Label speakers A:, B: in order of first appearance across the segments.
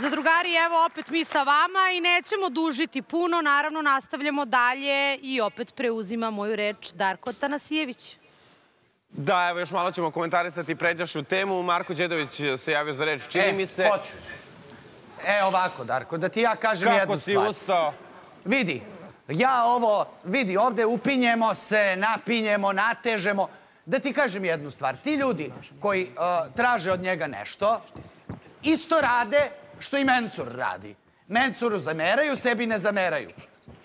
A: Zadrugari, evo opet mi sa vama i nećemo dužiti puno, naravno nastavljamo dalje i opet preuzima moju reč Darko Tanasijević.
B: Da, evo još malo ćemo komentarisati pređašu temu. Marko Đedović se javio za reč. Čini
C: E,
B: mi se...
C: hoću. E, ovako, Darko, da ti ja kažem jednu
B: Kako
C: stvar.
B: si ustao?
C: Vidi, ja ovo, vidi, ovde upinjemo se, napinjemo, natežemo. Da ti kažem jednu stvar. Ti ljudi koji uh, traže od njega nešto, isto rade što i Mensur radi. Mensuru zameraju, sebi ne zameraju.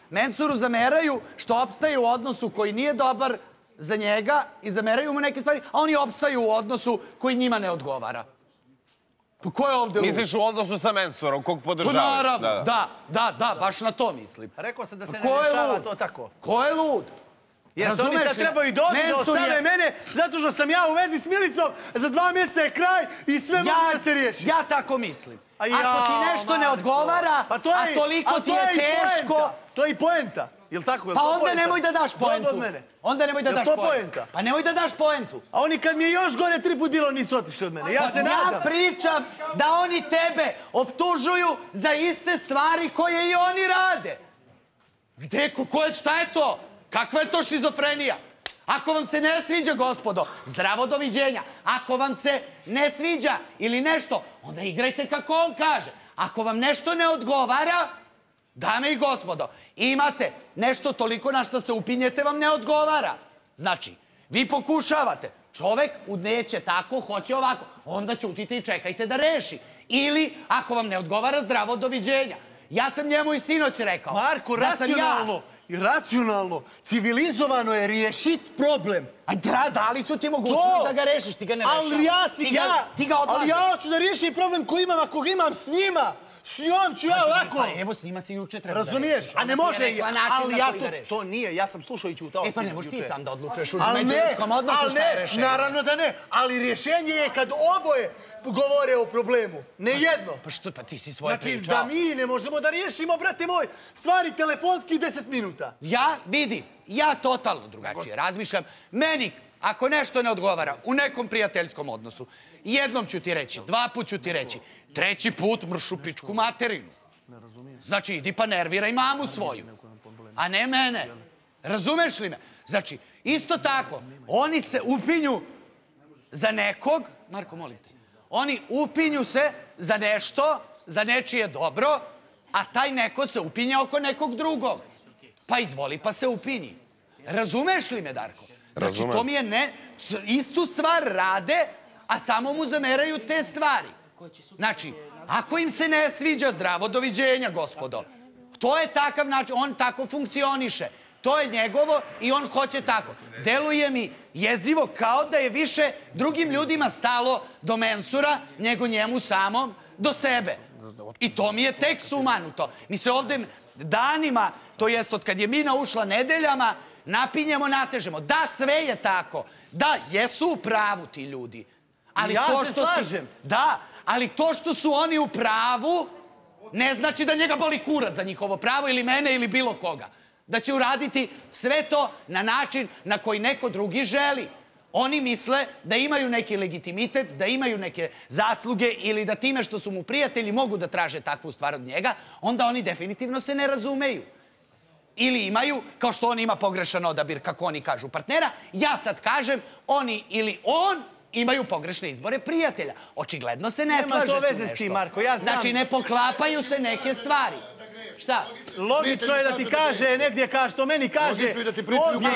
C: Mensuru zameraju što opstaje u odnosu koji nije dobar za njega i zameraju mu neke stvari, a oni opstaju u odnosu koji njima ne odgovara. Pa ko je ovde lud?
B: Misliš u odnosu sa Mensurom, kog
C: Pa
B: podržavaju?
C: naravno, da, da, da, baš na to mislim.
D: Rekao sam da se
C: Pa
D: ne
C: lud?
D: to tako.
C: Ko je lud?
D: Jer su oni sad trebaju doći da ostave mene zato što sam ja u vezi s Milicom, za dva mjeseca je kraj i sve može da se riješi.
C: Ja tako mislim.
D: A
C: Ako ti nešto ne odgovara,
D: Pa to je,
C: a toliko
D: a
C: ti je teško,
D: poenta. To je i poenta. Jel tako? Jel
C: pa
D: to
C: onda
D: poenta?
C: nemoj da daš poentu.
D: od mene.
C: Onda nemoj da
D: Jel
C: daš
D: to
C: poentu.
D: poenta?
C: Pa nemoj da daš poentu.
D: A oni kad mi je još gore tri put bilo nisu otišli od mene. Ja se
C: Pa
D: nadam.
C: ja pričam da oni tebe optužuju za iste stvari koje i oni rade. Gde, ko, ko je, šta je to? Kakva je to šizofrenija? Ako vam se ne sviđa, gospodo, zdravo doviđenja. Ako vam se ne sviđa ili nešto, onda igrajte kako on kaže. Ako vam nešto ne odgovara, dame i gospodo, imate nešto toliko na što se upinjete vam ne odgovara. Znači, vi pokušavate, čovek neće tako, hoće ovako, onda ćutite i čekajte da reši. Ili, ako vam ne odgovara, zdravo doviđenja. Ja sam njemu i sinoć rekao.
D: Marko,
C: da sam ja-
D: racionalno, i racionalno, civilizovano je riješit problem.
C: A da, dali su ti mogućnost da ga rešiš, ti ga ne rešavaš.
D: Ali ja si,
C: ti ga,
D: ja,
C: ti ga
D: ali ja hoću da riješim problem koji imam ako ga imam s njima. S njom ću ja lako.
C: Pa evo, s njima si juče trebao da
D: Razumiješ? A ne
C: je
D: može,
C: način
D: ali ja to, to nije, ja sam slušao i ćutao.
C: E pa ne možeš ti sam da odlučuješ u međuljudskom odnosu šta je rešenje.
D: naravno da ne, ali rješenje je kad oboje govore o problemu, ne jedno.
C: Pa što, pa ti si svoje
D: Znači,
C: pričao.
D: da mi ne možemo da riješimo, brate moj, stvari telefonski 10 minuta.
C: Ja vidim, ja totalno drugačije razmišljam. Meni, ako nešto ne odgovara u nekom prijateljskom odnosu, jednom ću ti reći, dva put ću ti reći, treći put mršu pičku materinu. Znači, idi pa nerviraj mamu svoju, a ne mene. Razumeš li me? Znači, isto tako, oni se upinju za nekog, Marko, molim te, oni upinju se za nešto, za nečije dobro, a taj neko se upinja oko nekog drugog. Pa izvoli, pa se upinji. Razumeš li me, Darko? Znači, to mi je ne... Istu stvar rade, a samo mu zameraju te stvari. Znači, ako im se ne sviđa zdravo, doviđenja, gospodo. To je takav način, on tako funkcioniše. To je njegovo i on hoće tako. Deluje mi jezivo kao da je više drugim ljudima stalo do mensura nego njemu samom do sebe. I to mi je tek sumanuto. Mi se ovde danima, to jest od kad je Mina ušla nedeljama, napinjemo, natežemo. Da, sve je tako. Da, jesu u pravu ti ljudi. Ali
D: Ja
C: to
D: se
C: što
D: slažem.
C: Su, da, ali to što su oni u pravu, ne znači da njega boli kurac za njihovo pravo ili mene ili bilo koga. Da će uraditi sve to na način na koji neko drugi želi. Oni misle da imaju neki legitimitet, da imaju neke zasluge ili da time što su mu prijatelji mogu da traže takvu stvar od njega, onda oni definitivno se ne razumeju. Ili imaju, kao što on ima pogrešan odabir, kako oni kažu, partnera, ja sad kažem, oni ili on imaju pogrešne izbore prijatelja. Očigledno se ne
D: Nema
C: slaže
D: to
C: tu
D: veze s
C: nešto.
D: tim, Marko, ja znam.
C: Znači, ne poklapaju se neke stvari. Šta?
D: Logično je da ti kaže, negdje kaže, što meni kaže.
E: Logično je da ti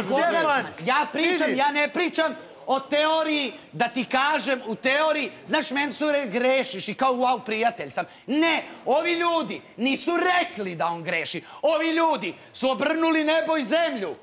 D: Stefan,
C: Ja pričam, ja ne pričam o teoriji, da ti kažem u teoriji, znaš, Mensure, grešiš i kao wow, prijatelj sam. Ne, ovi ljudi nisu rekli da on greši. Ovi ljudi su obrnuli nebo i zemlju.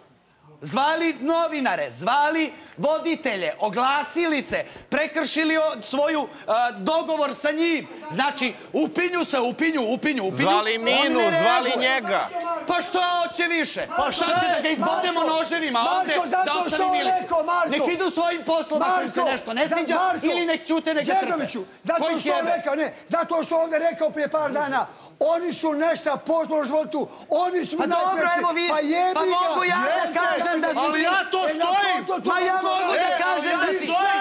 C: Zvali novinare, zvali voditelje, oglasili se, prekršili svoju a, dogovor sa njim. Znači, upinju se, upinju, upinju, upinju.
B: Zvali Minu, zvali njega.
C: Pa što hoće više? Pa šta će da ga izbodemo
E: Marko,
C: noževima
E: Marko,
C: ovde,
E: zato
C: da
E: što rekao, Marko.
C: Nek idu svojim poslom ako im se nešto ne sviđa
E: Marko,
C: ili nek ćute, nek ga trpe.
E: Zato što on rekao, ne, zato što ovdje rekao prije par dana, oni su nešto poznali u životu, oni su
C: Pa dobro,
E: najpreći, pa jebi
C: pa
E: ga.
C: mogu ja da kažem da su
D: ali
C: ti-
D: ja to
E: E,
D: stojim.
C: Ma ja mogu da kažem
E: E,
C: da
E: ali
C: si-
E: podruga,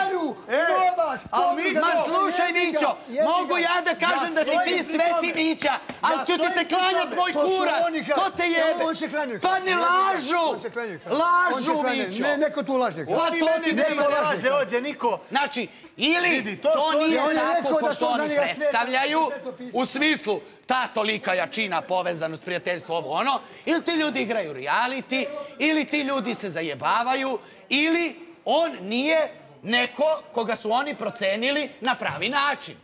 C: Ma slušaj, Mićo, mogu ja da kažem da si ti sveti. Mića, ali ću ti se
D: pri
C: klanjat
D: tome.
C: moj
E: To
C: kurac,
E: kao-
C: ko te jebe? Pa ne lažu, lažu. Mićo.
E: Ne, neko tu laže.
C: Pa to ti
D: nema
C: nema
D: ne
E: laže.
D: ovdje, niko.
C: Znači, ili
D: to
C: to, nije tako
E: rekao
C: ko
E: da
C: što
E: su za
C: oni predstavljaju,
E: to
C: u smislu ta tolika jačina, povezanost, prijateljstvo, ovo ono, ili ti ljudi igraju reality, ili ti ljudi se zajebavaju, ili on nije neko koga su oni procenili na pravi način.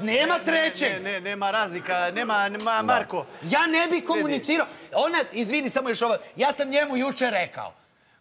C: Nema trećeg.
D: Ne, ne, nema razlika, nema, nema Marko.
C: Ja ne bi komunicirao. Ona, izvini samo još ovo, ja sam njemu juče rekao,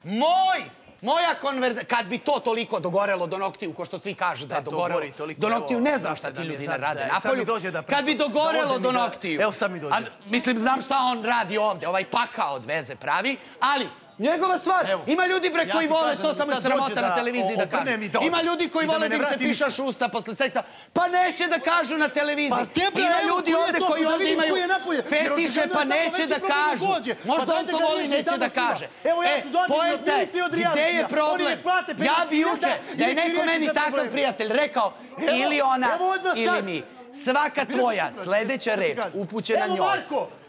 C: moj, moja konverza, kad bi to toliko dogorelo do noktiju, ko što svi kažu da je dogorelo, do noktiju, ne znam šta ti ljudi
D: sad-
C: rade napolju, kad bi dogorelo do noktiju.
D: Evo sad mi dođe.
C: Mislim, znam šta on radi ovde, ovaj pakao od veze pravi, ali Njegova stvar.
D: Evo,
C: Ima ljudi bre
D: ja
C: koji vole,
D: kažem
C: to
D: da
C: samo je sramota na televiziji da kaže. Ima ljudi koji vole da im se pišaš usta posle seksa, pa neće da kažu na televiziji.
D: Pa te bre,
C: Ima
D: evo
C: ljudi
D: koji je
C: ovde
D: to,
C: koji
D: vidim
C: imaju fetiše, pa neće da kažu.
D: dođe. Pa
C: Možda on to voli, neće da kaže.
D: Evo ja
C: E,
D: ću od
C: poenta je, problem? Ja
D: 50
C: bi juče, da je neko meni takav prijatelj rekao, ili ona, ili mi. Svaka tvoja
D: ti
C: reč upućena njoj.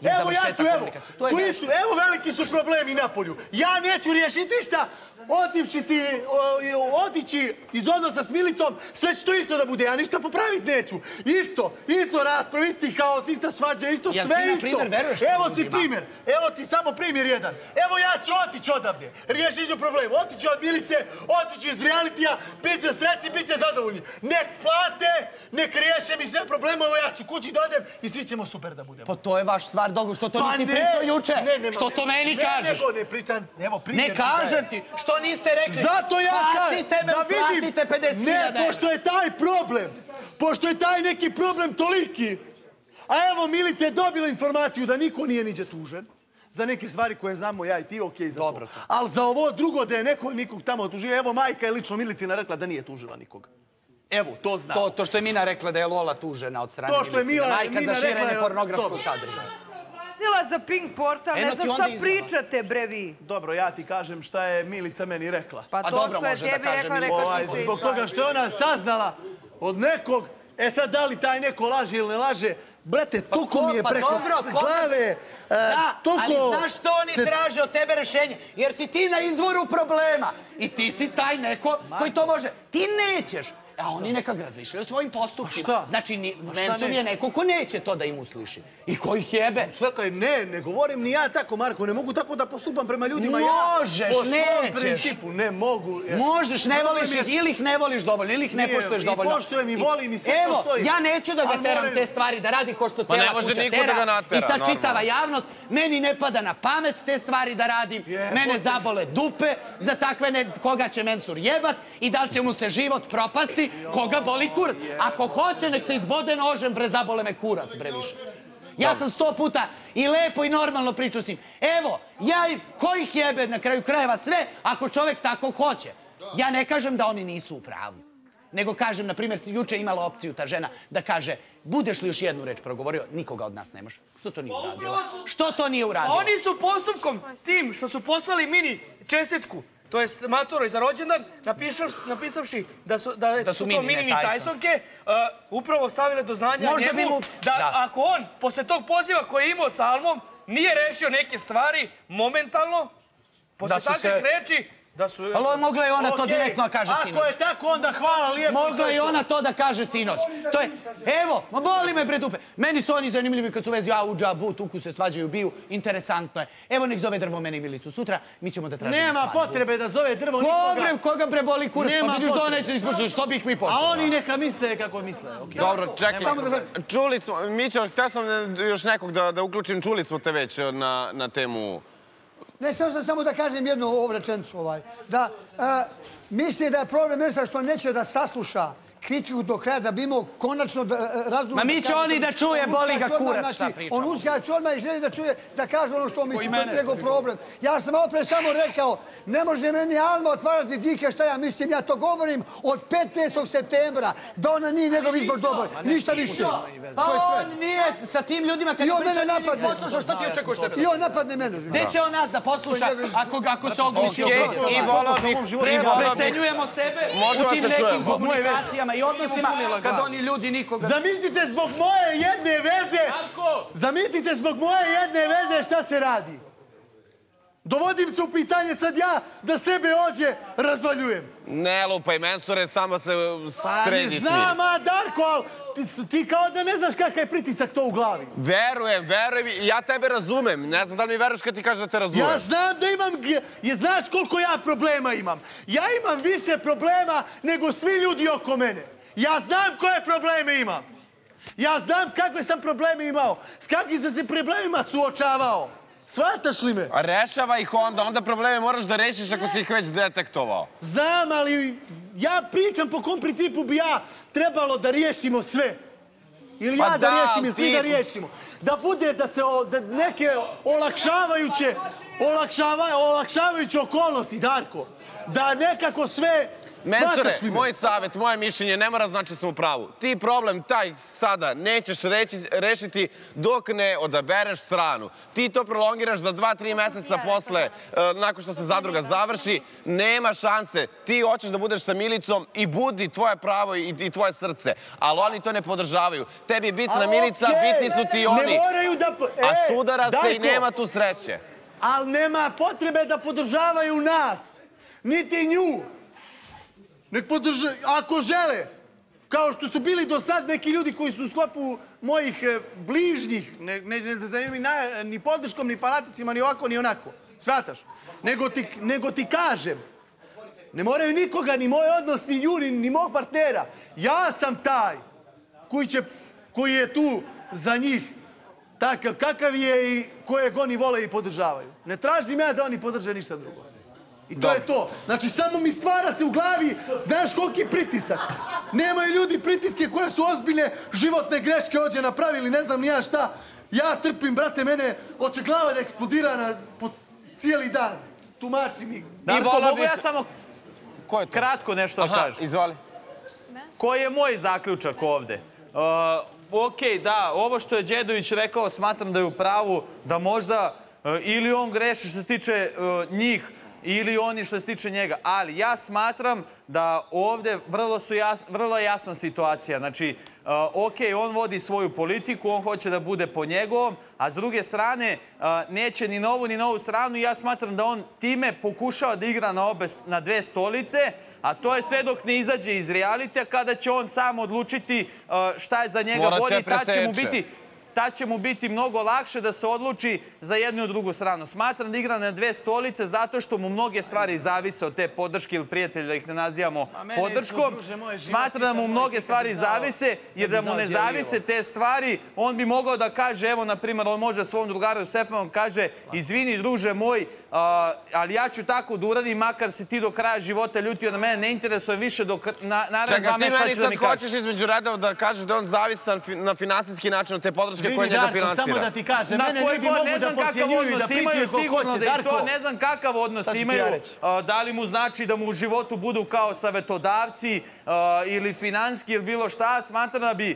D: Evo ja ću, evo, koji su, evo veliki su problemi na polju. Ja neću riješiti šta, otivši si, otići iz odnosa s Milicom, sve će to isto da bude, ja ništa popraviti neću. Isto, isto rasprav, isti haos, ista svađa, isto sve isto.
C: primjer,
D: Evo si primjer, evo ti samo primjer jedan. Evo ja ću otići odavde, riješit ću problem, otiću od Milice, otiću iz realitija, bit će srećni, bit će zadovoljni. Nek plate, nek riješe mi sve probleme, evo ja ću kući da odem i svi ćemo super da budemo.
C: Pa to je vaš stvar dogovor, što to
D: Pa
C: nisi
D: ne,
C: pričao juče?
D: ne, nema-
C: što to meni
D: ne,
C: kažeš?
D: nego ne pričam, evo primjer.
C: Ne kažem ti, što niste rekli?
D: Zato ja kažem, da vidim,
C: platite 50.000
D: ne, pošto je taj problem, pošto je taj neki problem toliki, a evo Milica je dobila informaciju da niko nije niđe tužen, za neke stvari koje znamo ja i ti, okej za
C: Dobro.
D: to. Ali za ovo drugo da je neko nikog tamo tužio, evo majka je lično Milicina rekla da nije tužila nikoga. Evo, to znam.
C: To, to što je Mina rekla da je Lola tužena od strane
D: To što je Mila-
C: majka
D: Mina
C: za širenje pornografskog sadržaja.
F: Glasila za Pink portal,
C: Eno
F: ne znam šta pričate bre vi.
D: Dobro, ja ti kažem šta je Milica meni rekla.
F: Pa
C: A
F: to
C: dobro,
F: što je
C: može da
F: tebi rekla,
D: Ovaj,
F: što se
D: zbog toga što je ona saznala od nekog, e sad da li taj neko laže ili ne laže, brate, toliko
C: ko-
D: mi je
C: pa
D: preko
C: dobro,
D: glave, e,
C: Da,
D: toliko
C: ali znaš što oni
D: se-
C: traže od tebe rešenje? Jer si ti na izvoru problema. I ti si taj neko koji to može. Ti nećeš. A oni nekak razmišljaju o svojim postupcima.
D: šta?
C: Znači,
D: ne?
C: je neko ko neće to da im usliši. I ko ih jebe.
D: Čekaj, ne, ne govorim ni ja tako, Marko, ne mogu tako da postupam prema ljudima.
C: Možeš,
D: ja, po svom
C: nećeš.
D: principu, ne mogu. e.
C: Možeš, ne voliš ih, ili ih ne voliš dovoljno, ili ih ne
D: Nije,
C: poštuješ
D: i
C: dovoljno.
D: poštujem i volim i sve to
C: Evo,
D: stoji.
C: ja neću da ga teram te stvari da radi ko što
B: Pa ne
C: cijela
B: može
C: kuća
B: niko
C: tera.
B: da ga natera,
C: I ta
B: normalno.
C: čitava javnost, meni ne pada na pamet te stvari da radim. Mene zabole dupe za takve ne, koga će mensur jebat i da li će mu se život propasti, koga boli kurac. Ako hoće, nek se izbode nožem, bre, zabole me kurac, bre, više. Ja sam sto puta i lepo i normalno pričao s njim. Evo, ja i ko ih jebe na kraju krajeva sve, ako čovek tako hoće. Ja ne kažem da oni nisu u pravu. Nego kažem, na primjer, si juče imala opciju ta žena da kaže budeš li još jednu reč progovorio, nikoga od nas nemaš. Što to nije uradila?
G: upravo su-
C: Što to nije uradio?
G: Oni su postupkom tim što su poslali mini čestitku, to jest Matoroj za rođendan, napisavši da su, da,
C: Da su
G: su to Minini
C: Tyson.
G: Tysonke, uh, upravo stavile do znanja
C: Možda
G: njemu
C: mu-
G: da, ako on, posle tog poziva koji je imao sa Almom, nije rešio neke stvari momentalno, posle takvih
C: se-
G: reči, da su...
C: Ali mogla je ona to direktno da kaže sinoć.
D: Ako je tako, onda hvala lijepo.
C: Mogla je ona to da kaže sinoć. To je, evo, ma boli me bre dupe. Meni su oni zanimljivi kad su vezi auđa, bu, tuku se, svađaju, biju. Interesantno je. Evo nek zove drvo mene i Milicu. Sutra mi ćemo da tražimo
D: Nema potrebe da zove drvo
C: Ko
D: nikoga.
C: koga bre boli kurac?
D: Nema
C: pa vidiš da neće ispoštovati. Što bi ih mi
D: A
C: poštovali?
D: oni neka misle kako misle.
B: Dobro, čekaj.
E: Samo da-
B: Čuli smo, Mićo, htio sam još nekog da, da uključim, čuli smo te već na, na temu...
E: Ne, samo sam samo da kažem jednu ovu rečenicu ovaj. Da e, misli da je problem ministra što neće da sasluša kritiku do kraja da bi imao konačno da, e, razum...
C: Ma mi će oni da čuje, boli ga kurac šta pričamo.
E: On uskače odmah i želi da čuje, da kaže ono što misli, to je njegov problem. Ja sam opet samo rekao, ne može meni Alma otvarati dike šta ja mislim, ja to govorim od 15. septembra, da ona nije njegov izbor dobar, ništa više.
C: Pa on nije sa tim ljudima kad priča,
E: napadne.
C: poslušao, što ti očekuješ tebe?
E: I on napadne mene.
C: Gde će on nas da posluša ako, ako se ogluši
B: Okej, i volao bih,
C: Precenjujemo sebe u tim nekim
B: čujemo.
C: Komunikacijama i odnosima kad oni ljudi nikoga...
D: Zamislite zbog moje jedne veze... Zamislite zbog moje jedne veze šta se radi. Dovodim se u pitanje sad ja da sebe ođe razvaljujem.
B: Ne lupaj mensure, samo se
D: Pa ne
B: s njim.
D: znam, a Darko, ali ti, ti kao da ne znaš kakav je pritisak to u glavi.
B: Verujem, verujem i ja tebe razumem. Ne znam da li mi veruješ kad ti kažem da te razumem.
D: Ja znam da imam, je, znaš koliko ja problema imam. Ja imam više problema nego svi ljudi oko mene. Ja znam koje probleme imam. Ja znam kakve sam probleme imao. S kakvim sam se problemima suočavao. Svataš li me?
B: A rešava ih onda, onda probleme moraš da rešiš ako si ih već detektovao.
D: Znam, ali ja pričam po kom principu bi ja trebalo da riješimo sve. Ili
B: Pa
D: ja da,
B: da,
D: riješim, ili
B: ti-
D: svi da riješimo. Da bude da se o- da neke olakšavajuće, olakšava, olakšavajuće okolnosti, Darko. Da nekako sve,
B: Mensure, moj savjet, moje mišljenje, ne mora znači sam u pravu. Ti problem taj sada nećeš reći, rešiti dok ne odabereš stranu. Ti to prolongiraš za dva, tri meseca posle, e, nakon što se zadruga završi, nema šanse. Ti hoćeš da budeš sa Milicom i budi tvoje pravo i, i tvoje srce. Ali oni to ne podržavaju. Tebi je bitna Milica, bitni su ti
D: Ne
B: oni.
D: moraju da... po-
B: A
D: E,
B: sudara se i nema tu sreće.
D: Ali nema potrebe da podržavaju nas. Niti nju. Nek podrža... Ako žele. Kao što su bili do sad neki ljudi koji su u sklopu mojih e, bližnjih, ne, ne, ne na- ni podrškom, ni fanaticima, ni ovako, ni onako. Svataš? Nego ti, nego ti kažem, ne moraju nikoga, ni moj odnos, ni nju, ni, ni mog partnera. Ja sam taj koji, će, koji je tu za njih. Takav kakav je i kojeg oni vole i podržavaju. Ne tražim ja da oni podrže ništa drugo. I to je to. Znači, samo mi stvara se u glavi, znaš koliki pritisak. Nemaju ljudi pritiske koje su ozbiljne životne greške ođe napravili, ne znam ni ja šta. Ja trpim, brate, mene, hoće glava da eksplodira na, po cijeli dan. Tumači mi.
H: Darko,
B: volao
H: mogu
B: bih-
H: ja samo
B: Ko je to?
H: kratko nešto da
B: Aha,
H: kažem?
B: izvoli.
H: Koji je moj zaključak ovde? Uh, ok, da, ovo što je Đedović rekao, smatram da je u pravu da možda uh, ili on greši što se tiče uh, njih, ili oni što se tiče njega. Ali ja smatram da ovde vrlo, su jas, vrlo jasna situacija. Znači, uh, ok, on vodi svoju politiku, on hoće da bude po njegovom, a s druge strane uh, neće ni novu ni novu stranu ja smatram da on time pokušava da igra na, obe, na dve stolice, a to je sve dok ne izađe iz realitija, kada će on sam odlučiti uh, šta je za njega bolje i tad će mu biti tad će mu biti mnogo lakše da se odluči za jednu i drugu stranu. Smatram da igra na dve stolice zato što mu mnoge stvari zavise od te podrške ili prijatelja, da ih ne nazivamo
C: meni
H: podrškom. Smatram da mu mnoge stvari zavise, jer da mu ne zavise te stvari, on bi mogao da kaže, evo, na primjer, on može svom drugaru Stefanom kaže, izvini, druže moj, a, ali ja ću tako da uradim, makar si ti do kraja života ljutio na mene, ne interesuje više do kr- na, naravno
B: Čekaj,
H: dva
B: ti
H: meseca
B: meni
H: ću da
B: sad
H: mi kažeš.
B: hoćeš između redova da kažeš da je on zavisan na finansijski način od te podrške koja
D: Vidi,
B: njega
D: Darko,
B: finansira.
D: samo da ti kažem,
H: Na
D: mene ljudi mogu
H: ne
D: da i da pričaju ko hoće.
H: da i to,
D: Darko,
H: ne znam kakav odnos imaju. da li mu znači da mu u životu budu kao savetodavci ili finanski ili bilo šta, smatram da bi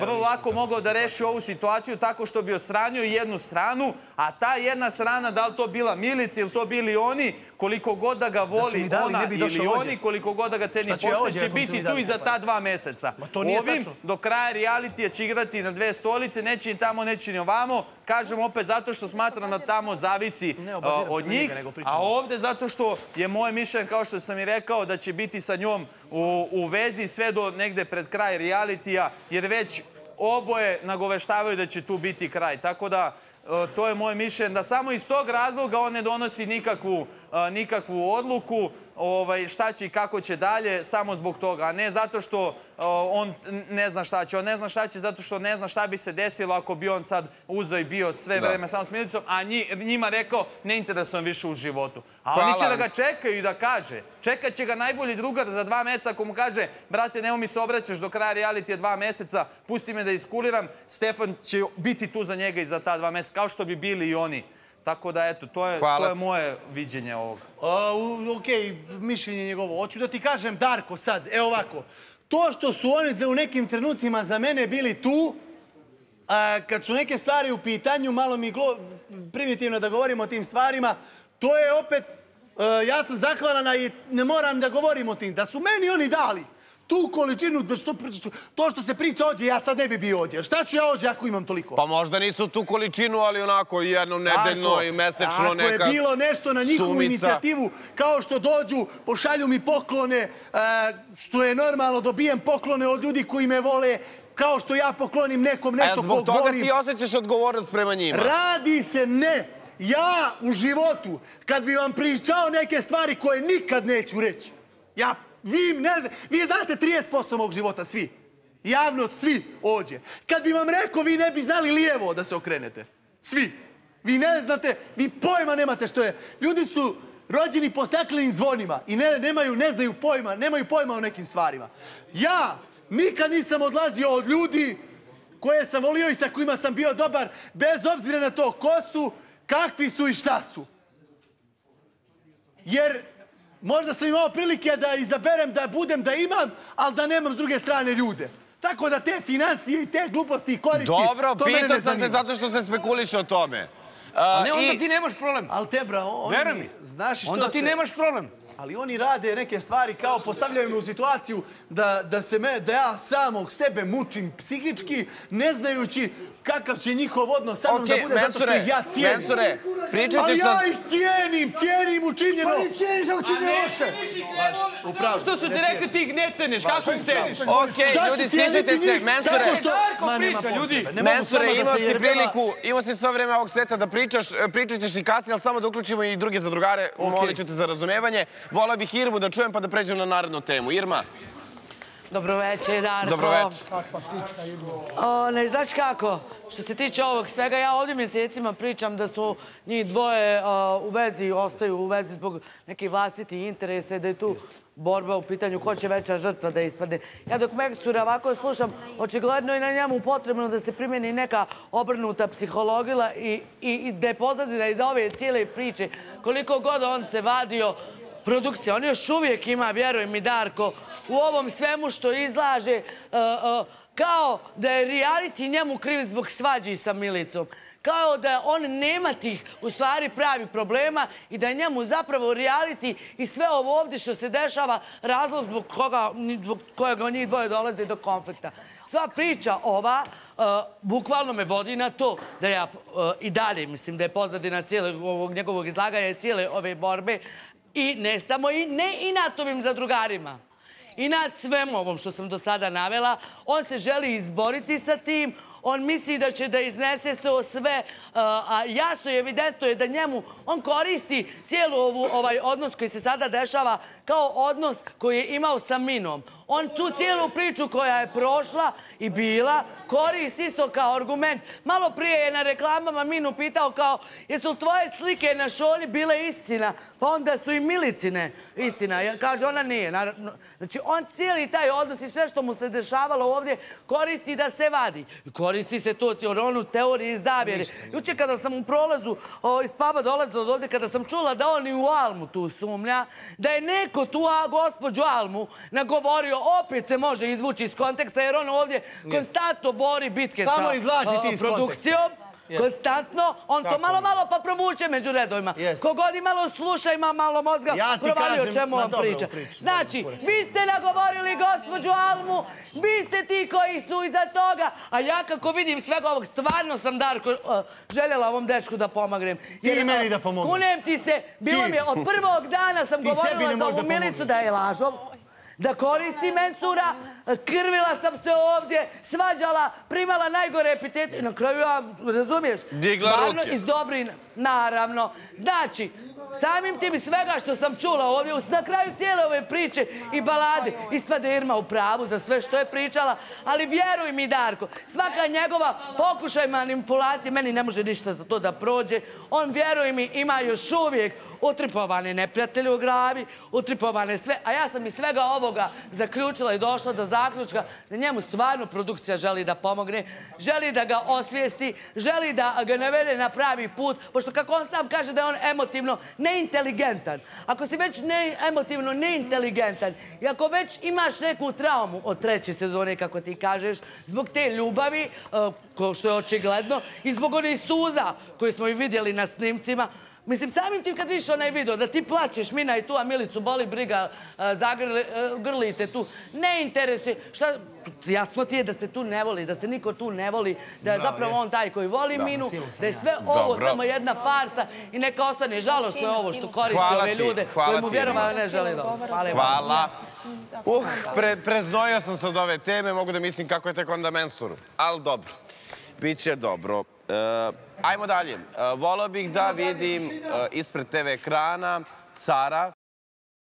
H: vrlo lako mogao da reši ovu situaciju tako što bi osranio jednu stranu, a ta jedna strana, da li to bila Milica ili to bili oni, koliko god da ga voli
D: dali,
H: ona ili
D: ovdje.
H: oni, koliko god da ga ceni
D: ovdje
H: će biti tu i za ta dva meseca.
D: to nije
H: Ovim, do kraja realitija će igrati na dve stolice, neće ni tamo, neće ni ovamo. Kažem opet zato što smatram da tamo zavisi
D: Ne
H: uh, od njih, a
D: o-
H: ovde zato što je moje mišljenje, kao što sam i rekao, da će biti sa njom u, u vezi sve do negde pred kraj realitija, jer već oboje nagoveštavaju da će tu biti kraj. Tako da, uh, to je moje mišljenje, da samo iz tog razloga on ne donosi nikakvu, uh, nikakvu odluku. Ovaj, šta će i kako će dalje, samo zbog toga, a ne zato što on ne zna šta će. On ne zna šta će zato što ne zna šta bi se desilo ako bi on sad uzeo i bio sve
B: Da.
H: vreme samo s Milicom, a nji- njima rekao ne interesujem više u životu. A
B: Hvala
H: oni će da ga čekaju i da kaže. Čekat će ga najbolji drugar za dva meseca ako mu kaže brate, nemo mi se obraćaš do kraja realitija dva meseca, pusti me da iskuliram, Stefan će biti tu za njega i za ta dva meseca, kao što bi bili i oni. Tako da, eto, to je, to je moje viđenje ovoga.
D: A, okej, mišljenje njegovo. Hoću da ti kažem, Darko, sad, evo ovako. To što su oni za u nekim trenucima za mene bili tu, a, kad su neke stvari u pitanju, malo mi glo, primitivno da govorimo o tim stvarima, to je opet, e, ja sam zahvalan i ne moram da govorim o tim. Da su meni oni dali tu količinu, da što, to što se priča ođe, ja sad ne bi bio ođe. Šta ću ja ođe ako imam toliko?
B: Pa možda nisu tu količinu, ali onako jednom nedeljno i mesečno
D: ako
B: neka
D: je bilo nešto na njihovu
B: sumica.
D: inicijativu, kao što dođu, pošalju mi poklone, e, što je normalno, dobijem poklone od ljudi koji me vole, kao što ja poklonim nekom
B: A
D: nešto
B: zbog
D: kog
B: toga
D: volim.
B: ti osjećaš odgovornost prema njima.
D: Radi se ne. Ja u životu, kad bi vam pričao neke stvari koje nikad neću reći, ja, vi ne zna, vi znate 30% mog života, svi. Javno svi ođe. Kad bi vam rekao, vi ne bi znali lijevo da se okrenete. Svi. Vi ne znate, vi pojma nemate što je. Ljudi su rođeni po staklenim zvonima i ne, nemaju, ne znaju pojma, nemaju pojma o nekim stvarima. Ja nikad nisam odlazio od ljudi koje sam volio i sa kojima sam bio dobar, bez obzira na to ko su, kakvi su i šta su. Jer možda sam imao prilike da izaberem da budem da imam, ali da nemam s druge strane ljude. Tako da te financije i te gluposti i koristi,
B: Dobro,
D: to mene
B: pitao sam te zato što se spekuliše o tome.
G: A ne, onda
B: i-
G: ti nemaš problem.
D: Ali te, bra, oni,
G: Veruj mi.
D: znaš što
G: Onda ti nemaš problem.
D: Ali oni rade neke stvari kao postavljaju me u situaciju da, da, se me, da ja samog sebe mučim psihički, ne znajući kakav će njihov odnos sa mnom da bude zato što
B: Mensure,
D: ih ja cijenim.
B: Mensure, pričat
D: Ali ja ih cijenim, cijenim učinjeno.
E: Pa ni cijeniš da učini loše.
H: Upravo što su ti rekli ti ih ne ceniš, kako ih ceniš?
B: Okej, ljudi, stižite se. Mensure,
D: Tako što...
G: Darko
D: Ma, nema
G: priča, ljudi.
B: Mensure, imao
D: se
B: si priliku, imao si sve vreme ovog seta da pričaš, e, pričat ćeš i kasnije, ali samo da uključimo i druge zadrugare, molit ću te za razumevanje. Vola bih Irmu da čujem pa da pređem na narednu temu. Irma,
I: Dobro večer, Darko.
B: dobro večer.
I: O, ne znaš kako, što se tiče ovog svega, ja ovdje mjesecima pričam da su njih dvoje o, u vezi, ostaju u vezi zbog nekih vlastitih interesa, i da je tu borba u pitanju ko će veća žrtva da ispadne. Ja dok Meksura ovako slušam, očigledno je na njemu potrebno da se primjeni neka obrnuta psihologija i, i, i da je pozadina iza ove cijele priče. Koliko god on se vadio produkcija, on još uvijek ima, vjeruj mi Darko, u ovom svemu što izlaže, uh, uh, kao da je reality njemu kriv zbog svađi sa Milicom. Kao da on nema tih, u stvari, pravi problema i da je njemu zapravo reality i sve ovo ovdje što se dešava razlog zbog, koga, zbog kojega njih dvoje dolaze do konflikta. Sva priča ova uh, bukvalno me vodi na to da ja i dalje mislim da je pozadina cijelog ovog njegovog izlaganja i cijele ove borbe i ne samo i ne i zadrugarima. I nad svem ovom što sam do sada navela, on se želi izboriti sa tim, on misli da će da iznese sve, a jasno i evidentno je da njemu, on koristi cijelu ovu, ovaj odnos koji se sada dešava kao odnos koji je imao sa Minom. On tu cijelu priču koja je prošla i bila koristi isto kao argument. Malo prije je na reklamama Minu pitao kao jesu tvoje slike na šolji bile istina? Pa onda su i Milicine istina. Kaže ona nije. Znači on cijeli taj odnos i sve što mu se dešavalo ovdje koristi da se vadi. I Koristi se to on u teoriji zavjeri. Juče kada sam u prolazu o, iz paba dolazila od ovdje, kada sam čula da on i u Almu tu sumnja, da je neko tu a, gospođu Almu nagovorio, opet se može izvući iz konteksta jer on ovdje konstantno bori bitke
D: Samo
I: sa
D: izvlači
I: a,
D: ti iz
I: produkcijom. Konstantno, on to malo, malo pa provuče među redovima.
D: Jest.
I: Kogod ima sluša, ima malo mozga,
D: Ja ti
I: provalio o čemu on priča.
D: priču,
I: Znači, vi ste nagovorili gospođu Almu, vi ste ti koji su iza toga, a ja kako vidim svega ovog, stvarno sam Darko uh, željela ovom dečku da pomagnem.
D: i meni
I: uh,
D: da pomogneš.
I: Kunem ti se, bilo
D: Ti.
I: mi je od prvog dana sam
D: Ti
I: govorila za ovu
D: da
I: milicu da je lažov, da koristi mensura, krvila sam se ovdje, svađala, primala najgore epitete i na kraju ja, razumiješ?
B: Digla ruke.
I: iz dobri, naravno. Znači, Samim tim svega što sam čula ovdje, na kraju cijele ove priče i balade, ispade Irma u pravu za sve što je pričala, ali vjeruj mi, Darko, svaka njegova pokušaj manipulacije, meni ne može ništa za to da prođe, on, vjeruj mi, ima još uvijek utripovane neprijatelje u glavi, utripovane sve, a ja sam iz svega ovoga zaključila i došla do zaključka da njemu stvarno produkcija želi da pomogne, želi da ga osvijesti, želi da ga navede na pravi put, pošto kako on sam kaže da je on emotivno neinteligentan. Ako si već ne, emotivno neinteligentan i ako već imaš neku traumu od treće sezone, kako ti kažeš, zbog te ljubavi, eh, ko što je očigledno, i zbog onih suza koje smo i vidjeli na snimcima, Mislim, samim tim kad vidiš onaj video, da ti plaćeš, Mina i tu, a Milicu boli briga, a, zagrli, a, grlite tu, ne interesuje, šta, jasno ti je da se tu ne voli, da se niko tu ne voli, da je zapravo on taj koji voli Minu, da je sve ovo samo jedna farsa i neka ostane žalo što je ovo što koristi
B: Hvala
I: ove ljude koji mu vjerovali ne žele dobro. Hvala.
B: Hvala. Uh, pre, preznojio sam se od ove teme, mogu da mislim kako je tek onda mensturu. Ali dobro, Biće dobro. E, ajmo dalje. E, volao bih da vidim e, ispred TV ekrana cara